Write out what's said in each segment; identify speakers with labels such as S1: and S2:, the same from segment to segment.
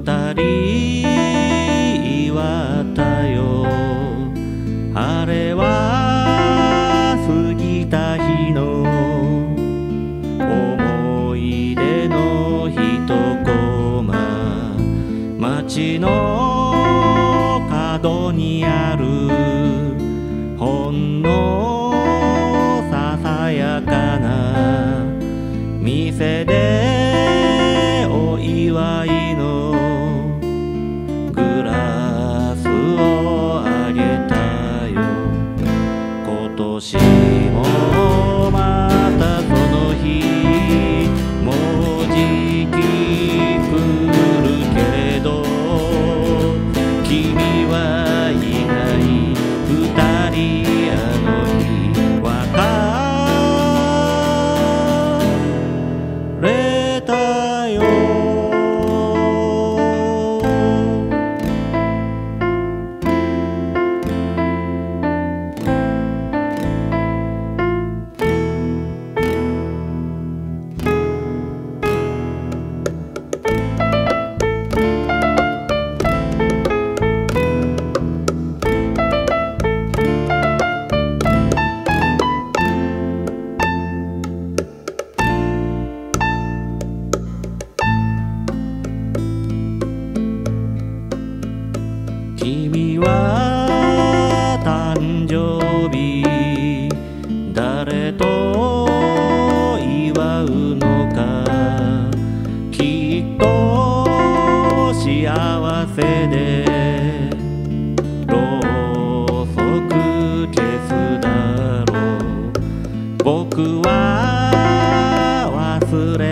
S1: 二人祝ったよあれは過ぎた日の思い出の一コマ街の角にあるほんのささやかな店で年もまたその日もうじき来るけれど君はいない二人あの日別れたよ。君は誕生日。誰と祝うのか。きっと幸せで。ろうそく消すだろう。僕は忘れ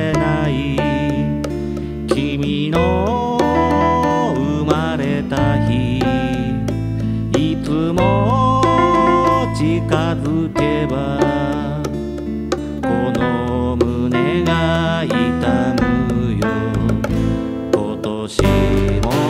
S1: 年も